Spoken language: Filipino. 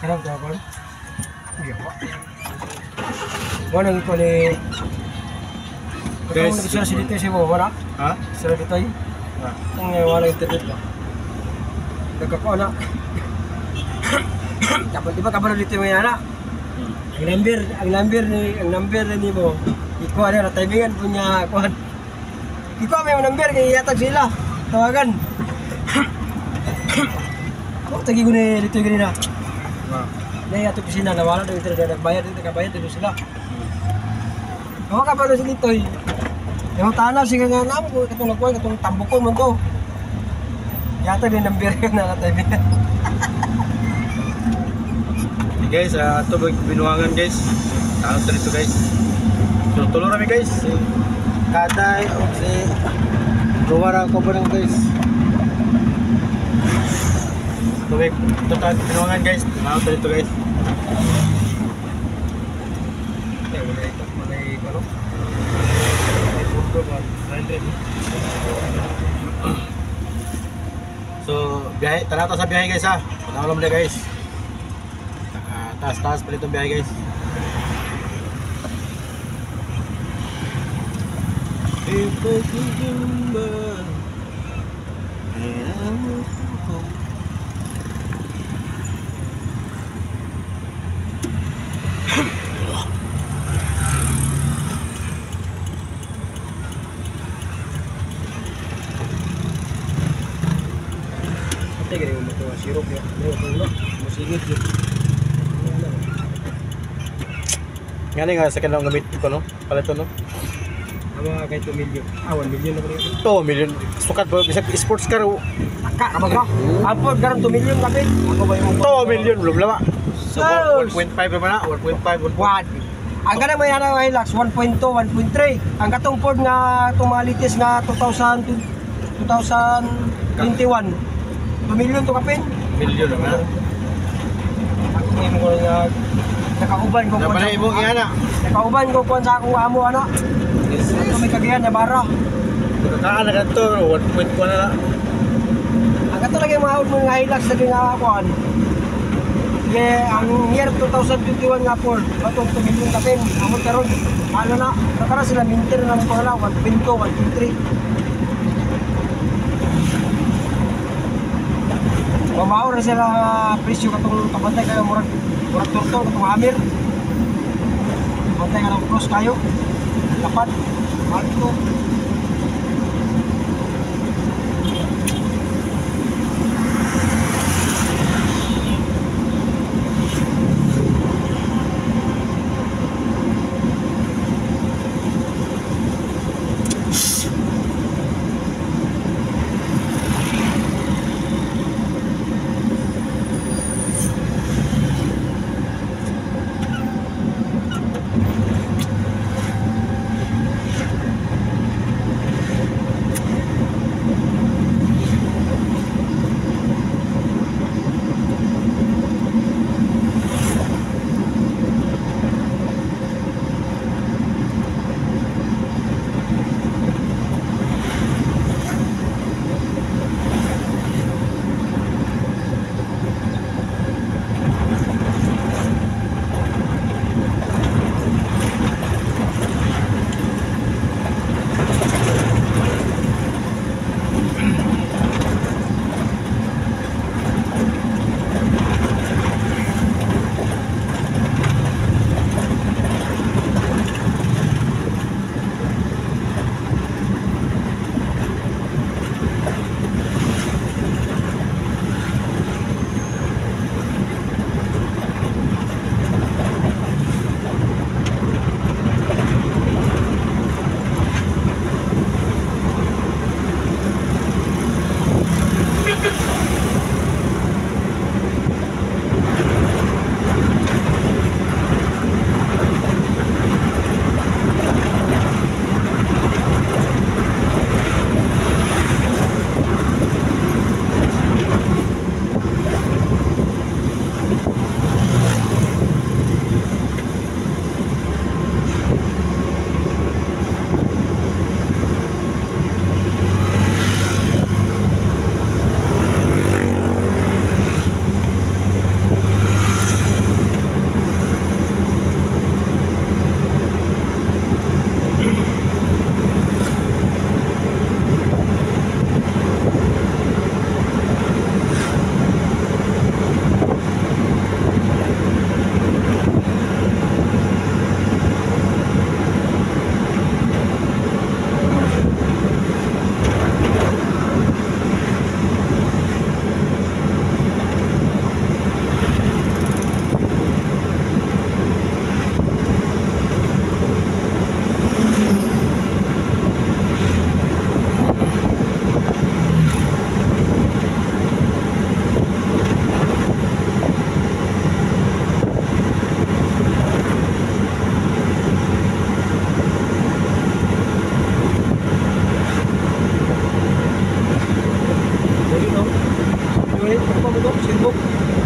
Karang ka kon. Iya, Pak. Wala ko ni Guys. Guys, sila dito si mo, wala? Ha? Sila dito ay. Ah. Ang uh, wala internet ba? Nagkako na. Kapag di ba kabalo dito yung yana? Ang number, ang number ni, ang number ni mo. Ikaw ano, na timingan po niya, kuhan. Ikaw may number, kaya yatag sila. Tawagan. Oh, tagi ko ni dito yung ganina. Ah. Nay ato pisina na wala daw internet nagbayad dito kabayad dito sila. Ako ka pala si Litoy. Yung tana siya nga namo ko katong nagkuhan katong tambukon man to. Yata din ang beer na natay niya. Okay, guys, ah, ito uh, binuangan guys. Ano to dito guys? Tulo-tulo rami guys. Si Kaday o si Luwara ko pa guys. Guys, ito tayo binuangan guys. To dito guys? Kaya wala ito, wala ito? May punto ba? 900. So, biyahe, tara to sa biyahe guys ha. Mo na guys. Taas-taas pa itong biyahe guys. Ikaw kikimba Ate, ganyan mo ito, syrup yun. Ano, ito na. Masigit yun. Nga nga sa kanang gamit ko no? Palito no? Ama kahit 2 million. Ah, 1 million na ba rin? Million. Sukat ba? Bisag sports car. oh. Ka, kabag ka? Apo, garam 2 million kapit. Ako ba yung Ito, million. Belum lama. So, Oh. 1.5 naman na. 1.5, 1.5. What? Ang ganang may ano Hilux 1.2, 1.3. Ang katong Ford nga itong mga litis nga 2000 2021. 2 million to kapin. Million naman na. Ngayon ko nga nakauban ko Dapat na ibong iyan na. Nakauban ko kuan sa akong amo ana. Ito may kagayan na bara. Kakaan na ganito. 1.1 na na. Ang kato lagi mga mo nga Hilux lagi nga kuan. Ye, ang year 2021 nga Ford, batong 2 million kapin. Amon karon, ano na, nakara sila minter na mo pala 1.2, 1.3. Mamaw na sila nga presyo katong kabantay kayo murag murag turto katong hammer. Kabantay ka ng cross kayo. Dapat. Mahal ito. Nếu như nó 苦